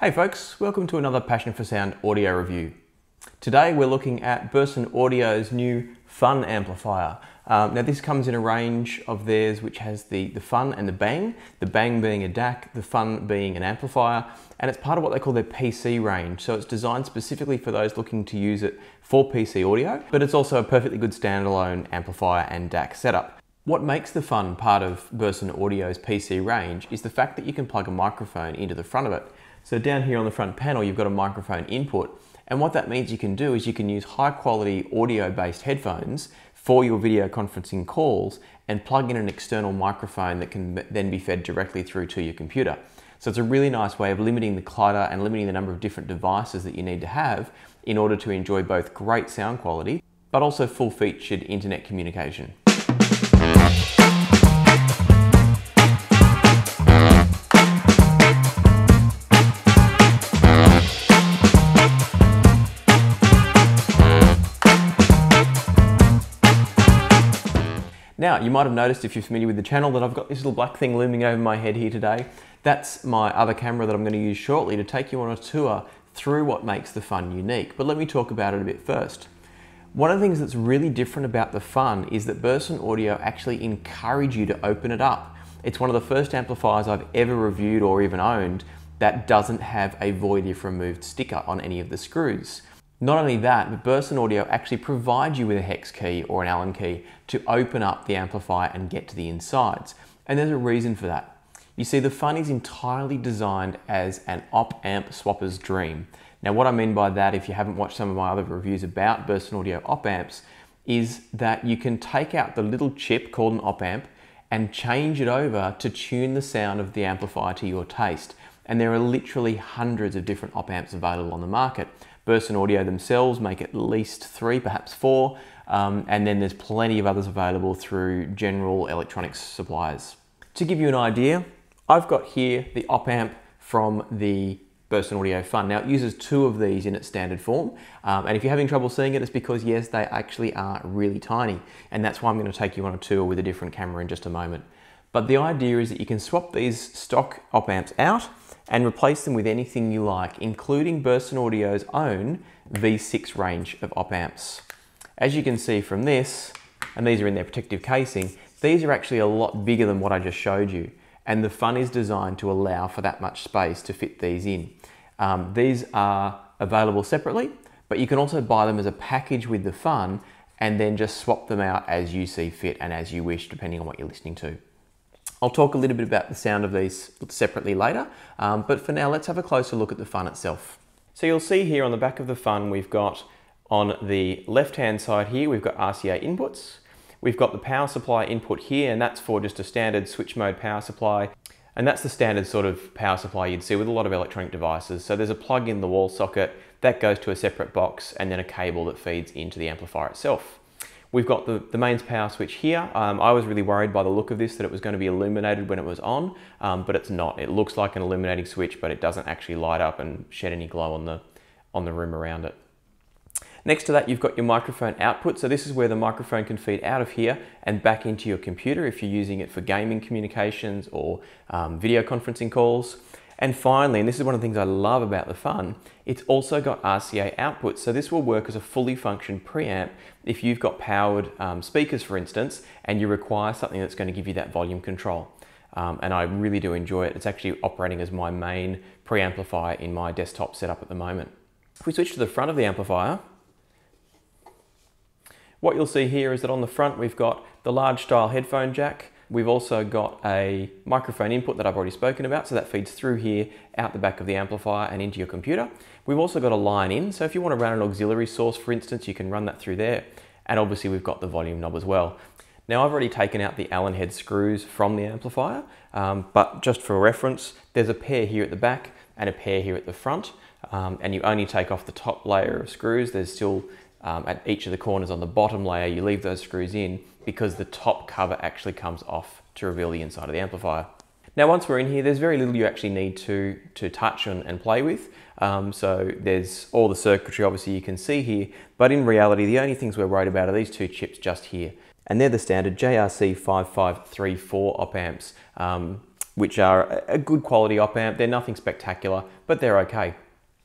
Hey folks, welcome to another Passion for Sound audio review. Today we're looking at Burson Audio's new Fun amplifier. Um, now this comes in a range of theirs which has the, the Fun and the Bang, the Bang being a DAC, the Fun being an amplifier, and it's part of what they call their PC range. So it's designed specifically for those looking to use it for PC audio, but it's also a perfectly good standalone amplifier and DAC setup. What makes the Fun part of Burson Audio's PC range is the fact that you can plug a microphone into the front of it. So down here on the front panel, you've got a microphone input. And what that means you can do is you can use high quality audio based headphones for your video conferencing calls and plug in an external microphone that can then be fed directly through to your computer. So it's a really nice way of limiting the clutter and limiting the number of different devices that you need to have in order to enjoy both great sound quality, but also full featured internet communication. Now, you might have noticed if you're familiar with the channel that I've got this little black thing looming over my head here today. That's my other camera that I'm going to use shortly to take you on a tour through what makes the Fun unique. But let me talk about it a bit first. One of the things that's really different about the Fun is that Burson Audio actually encourage you to open it up. It's one of the first amplifiers I've ever reviewed or even owned that doesn't have a void if removed sticker on any of the screws. Not only that, but Burson Audio actually provides you with a hex key or an Allen key to open up the amplifier and get to the insides. And there's a reason for that. You see, the Fun is entirely designed as an op-amp swapper's dream. Now, what I mean by that, if you haven't watched some of my other reviews about Burson Audio op-amps, is that you can take out the little chip called an op-amp and change it over to tune the sound of the amplifier to your taste. And there are literally hundreds of different op-amps available on the market. Burson Audio themselves make at least three, perhaps four, um, and then there's plenty of others available through general electronics suppliers. To give you an idea, I've got here the op amp from the Burson Audio Fun. Now it uses two of these in its standard form, um, and if you're having trouble seeing it, it's because yes, they actually are really tiny, and that's why I'm going to take you on a tour with a different camera in just a moment. But the idea is that you can swap these stock op amps out and replace them with anything you like, including Burson Audio's own V6 range of op amps. As you can see from this, and these are in their protective casing, these are actually a lot bigger than what I just showed you. And the Fun is designed to allow for that much space to fit these in. Um, these are available separately, but you can also buy them as a package with the Fun and then just swap them out as you see fit and as you wish, depending on what you're listening to. I'll talk a little bit about the sound of these separately later, um, but for now let's have a closer look at the fun itself. So you'll see here on the back of the fun we've got on the left hand side here we've got RCA inputs, we've got the power supply input here and that's for just a standard switch mode power supply and that's the standard sort of power supply you'd see with a lot of electronic devices. So there's a plug in the wall socket that goes to a separate box and then a cable that feeds into the amplifier itself. We've got the, the mains power switch here. Um, I was really worried by the look of this that it was going to be illuminated when it was on, um, but it's not. It looks like an illuminating switch, but it doesn't actually light up and shed any glow on the, on the room around it. Next to that, you've got your microphone output. So this is where the microphone can feed out of here and back into your computer if you're using it for gaming communications or um, video conferencing calls. And finally, and this is one of the things I love about the Fun, it's also got RCA output. So this will work as a fully functioned preamp if you've got powered um, speakers, for instance, and you require something that's going to give you that volume control. Um, and I really do enjoy it. It's actually operating as my main preamplifier in my desktop setup at the moment. If we switch to the front of the amplifier, what you'll see here is that on the front we've got the large style headphone jack, We've also got a microphone input that I've already spoken about, so that feeds through here, out the back of the amplifier and into your computer. We've also got a line in, so if you want to run an auxiliary source, for instance, you can run that through there. And obviously we've got the volume knob as well. Now I've already taken out the Allen head screws from the amplifier, um, but just for reference, there's a pair here at the back and a pair here at the front, um, and you only take off the top layer of screws. There's still um, at each of the corners on the bottom layer, you leave those screws in because the top cover actually comes off to reveal the inside of the amplifier. Now once we're in here, there's very little you actually need to, to touch and, and play with. Um, so there's all the circuitry obviously you can see here, but in reality the only things we're worried about are these two chips just here. And they're the standard JRC5534 op amps. Um, which are a good quality op amp. They're nothing spectacular, but they're okay.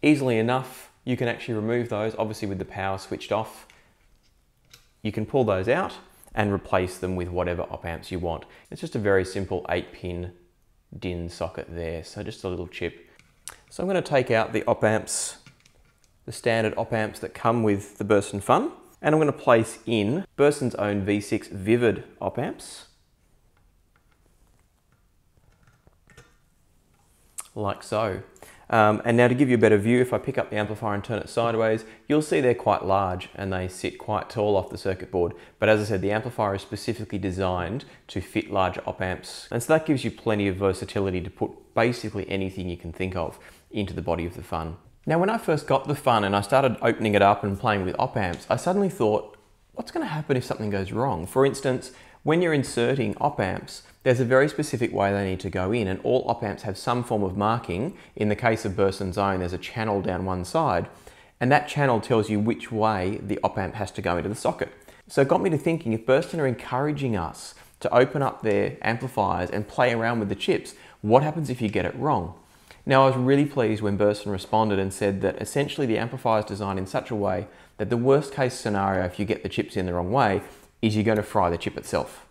Easily enough, you can actually remove those, obviously with the power switched off. You can pull those out and replace them with whatever op amps you want. It's just a very simple eight pin DIN socket there, so just a little chip. So I'm going to take out the op amps, the standard op amps that come with the Burson Fun, and I'm going to place in Burson's own V6 Vivid op amps. Like so. Um, and now to give you a better view, if I pick up the amplifier and turn it sideways, you'll see they're quite large and they sit quite tall off the circuit board. But as I said, the amplifier is specifically designed to fit larger op amps. And so that gives you plenty of versatility to put basically anything you can think of into the body of the Fun. Now, when I first got the Fun and I started opening it up and playing with op amps, I suddenly thought, what's gonna happen if something goes wrong? For instance, when you're inserting op amps, there's a very specific way they need to go in and all op amps have some form of marking. In the case of Burson's own, there's a channel down one side and that channel tells you which way the op amp has to go into the socket. So it got me to thinking if Burson are encouraging us to open up their amplifiers and play around with the chips, what happens if you get it wrong? Now I was really pleased when Burson responded and said that essentially the amplifier is designed in such a way that the worst case scenario if you get the chips in the wrong way is you're going to fry the chip itself.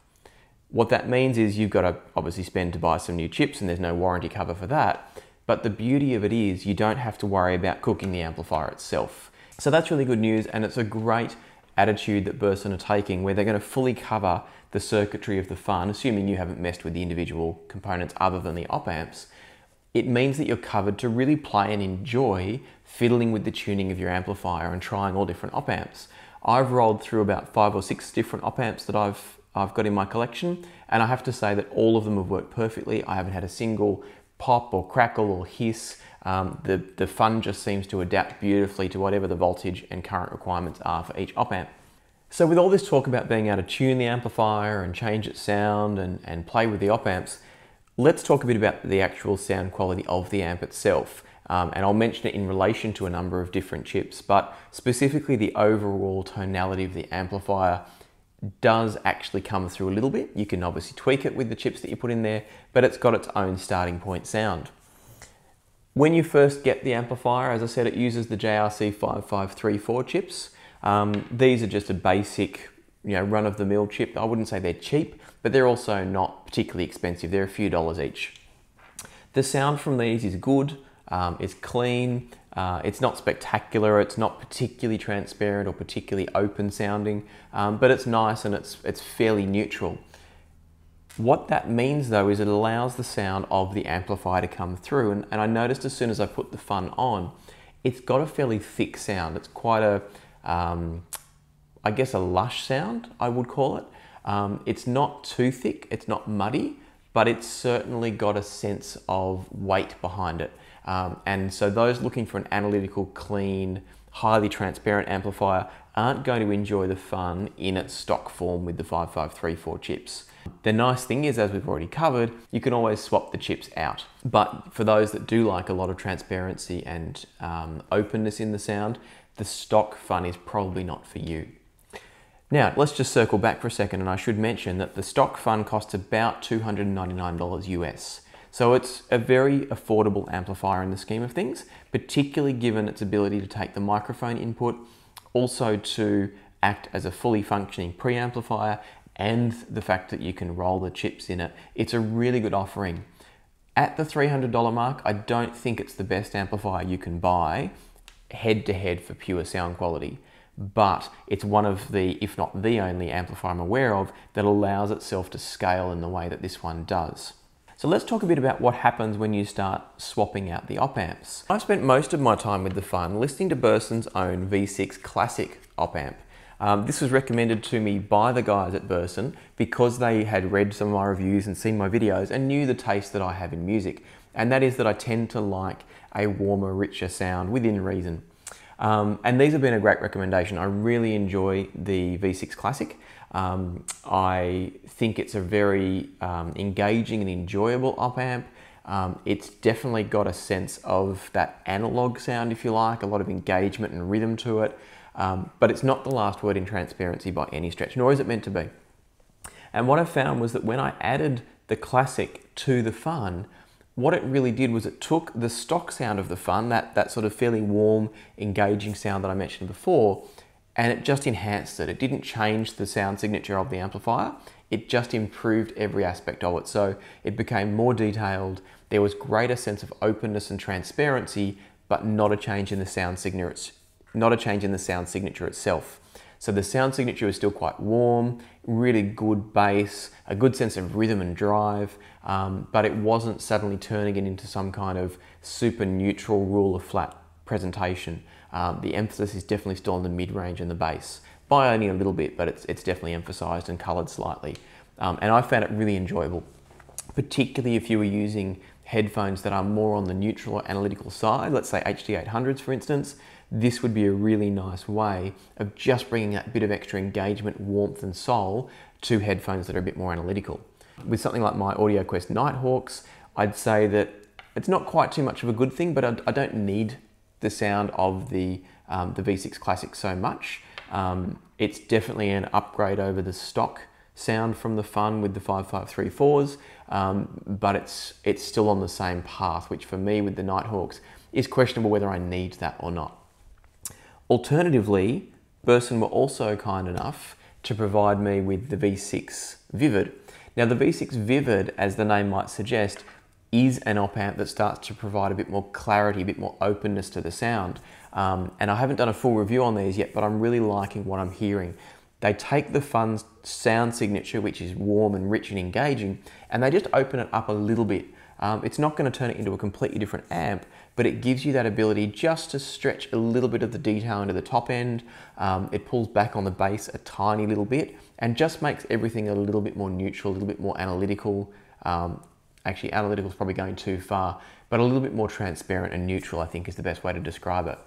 What that means is you've got to obviously spend to buy some new chips and there's no warranty cover for that. But the beauty of it is you don't have to worry about cooking the amplifier itself. So that's really good news and it's a great attitude that Burson are taking where they're going to fully cover the circuitry of the fun, assuming you haven't messed with the individual components other than the op amps. It means that you're covered to really play and enjoy fiddling with the tuning of your amplifier and trying all different op amps. I've rolled through about five or six different op amps that I've, I've got in my collection, and I have to say that all of them have worked perfectly. I haven't had a single pop or crackle or hiss. Um, the, the fun just seems to adapt beautifully to whatever the voltage and current requirements are for each op amp. So with all this talk about being able to tune the amplifier and change its sound and, and play with the op amps, let's talk a bit about the actual sound quality of the amp itself. Um, and I'll mention it in relation to a number of different chips, but specifically the overall tonality of the amplifier does actually come through a little bit. You can obviously tweak it with the chips that you put in there, but it's got its own starting point sound. When you first get the amplifier, as I said, it uses the JRC 5534 chips. Um, these are just a basic, you know, run-of-the-mill chip. I wouldn't say they're cheap, but they're also not particularly expensive. They're a few dollars each. The sound from these is good. Um, it's clean, uh, it's not spectacular, it's not particularly transparent or particularly open sounding, um, but it's nice and it's, it's fairly neutral. What that means though is it allows the sound of the amplifier to come through and, and I noticed as soon as I put the fun on, it's got a fairly thick sound. It's quite a, um, I guess a lush sound, I would call it. Um, it's not too thick, it's not muddy, but it's certainly got a sense of weight behind it. Um, and so those looking for an analytical, clean, highly transparent amplifier aren't going to enjoy the fun in its stock form with the 5534 chips. The nice thing is, as we've already covered, you can always swap the chips out. But for those that do like a lot of transparency and um, openness in the sound, the stock fun is probably not for you. Now, let's just circle back for a second and I should mention that the stock Fun costs about $299 US. So it's a very affordable amplifier in the scheme of things, particularly given its ability to take the microphone input, also to act as a fully functioning preamplifier, and the fact that you can roll the chips in it. It's a really good offering. At the $300 mark, I don't think it's the best amplifier you can buy head to head for pure sound quality but it's one of the, if not the only amplifier I'm aware of that allows itself to scale in the way that this one does. So let's talk a bit about what happens when you start swapping out the op amps. I've spent most of my time with the fun listening to Burson's own V6 Classic op amp. Um, this was recommended to me by the guys at Burson because they had read some of my reviews and seen my videos and knew the taste that I have in music. And that is that I tend to like a warmer, richer sound within reason. Um, and these have been a great recommendation. I really enjoy the V6 Classic. Um, I think it's a very um, engaging and enjoyable op amp. Um, it's definitely got a sense of that analog sound, if you like, a lot of engagement and rhythm to it. Um, but it's not the last word in transparency by any stretch, nor is it meant to be. And what I found was that when I added the Classic to the Fun, what it really did was it took the stock sound of the Fun, that, that sort of fairly warm, engaging sound that I mentioned before, and it just enhanced it. It didn't change the sound signature of the amplifier, it just improved every aspect of it. So it became more detailed, there was greater sense of openness and transparency, but not a change in the sound signature, not a change in the sound signature itself. So the sound signature is still quite warm, really good bass, a good sense of rhythm and drive, um, but it wasn't suddenly turning it into some kind of super neutral rule of flat presentation. Um, the emphasis is definitely still on the mid-range and the bass, by only a little bit, but it's, it's definitely emphasized and colored slightly. Um, and I found it really enjoyable, particularly if you were using headphones that are more on the neutral or analytical side, let's say HD800s for instance, this would be a really nice way of just bringing that bit of extra engagement, warmth and soul to headphones that are a bit more analytical. With something like my AudioQuest Nighthawks, I'd say that it's not quite too much of a good thing, but I, I don't need the sound of the, um, the V6 Classic so much. Um, it's definitely an upgrade over the stock sound from the Fun with the 5534s, um, but it's, it's still on the same path, which for me with the Nighthawks is questionable whether I need that or not. Alternatively, Burson were also kind enough to provide me with the V6 Vivid. Now the V6 Vivid, as the name might suggest, is an op amp that starts to provide a bit more clarity, a bit more openness to the sound. Um, and I haven't done a full review on these yet, but I'm really liking what I'm hearing. They take the fun sound signature, which is warm and rich and engaging, and they just open it up a little bit. Um, it's not going to turn it into a completely different amp, but it gives you that ability just to stretch a little bit of the detail into the top end. Um, it pulls back on the bass a tiny little bit and just makes everything a little bit more neutral, a little bit more analytical. Um, actually, analytical is probably going too far, but a little bit more transparent and neutral, I think is the best way to describe it.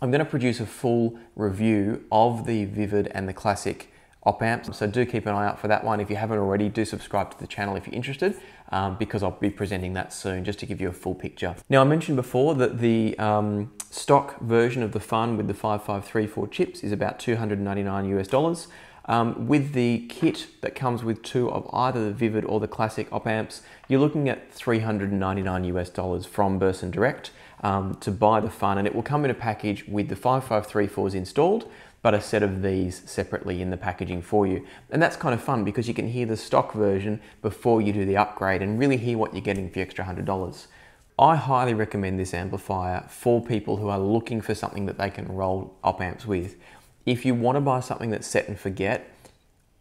I'm going to produce a full review of the Vivid and the Classic op amps. So do keep an eye out for that one. If you haven't already, do subscribe to the channel if you're interested um, because I'll be presenting that soon just to give you a full picture. Now I mentioned before that the um, stock version of the Fun with the 5534 chips is about 299 US dollars. Um, with the kit that comes with two of either the Vivid or the Classic op amps, you're looking at 399 US dollars from Burson Direct um, to buy the Fun, and it will come in a package with the 5534s installed, but a set of these separately in the packaging for you. And that's kind of fun because you can hear the stock version before you do the upgrade and really hear what you're getting for the extra $100. I highly recommend this amplifier for people who are looking for something that they can roll op amps with. If you want to buy something that's set and forget,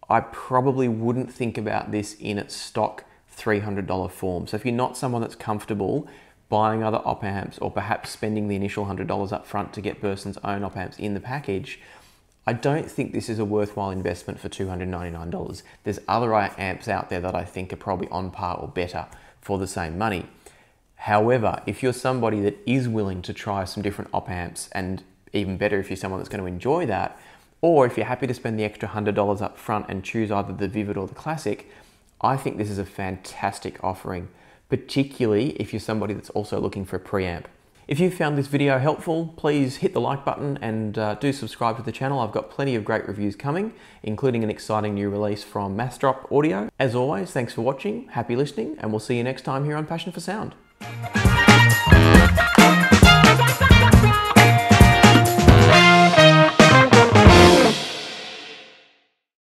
I probably wouldn't think about this in its stock $300 form. So if you're not someone that's comfortable buying other op amps or perhaps spending the initial $100 up front to get Burson's own op amps in the package, I don't think this is a worthwhile investment for $299. There's other amps out there that I think are probably on par or better for the same money. However, if you're somebody that is willing to try some different op amps, and even better if you're someone that's going to enjoy that, or if you're happy to spend the extra $100 up front and choose either the Vivid or the Classic, I think this is a fantastic offering, particularly if you're somebody that's also looking for a preamp. If you found this video helpful, please hit the like button and uh, do subscribe to the channel. I've got plenty of great reviews coming, including an exciting new release from Massdrop Audio. As always, thanks for watching, happy listening, and we'll see you next time here on Passion for Sound.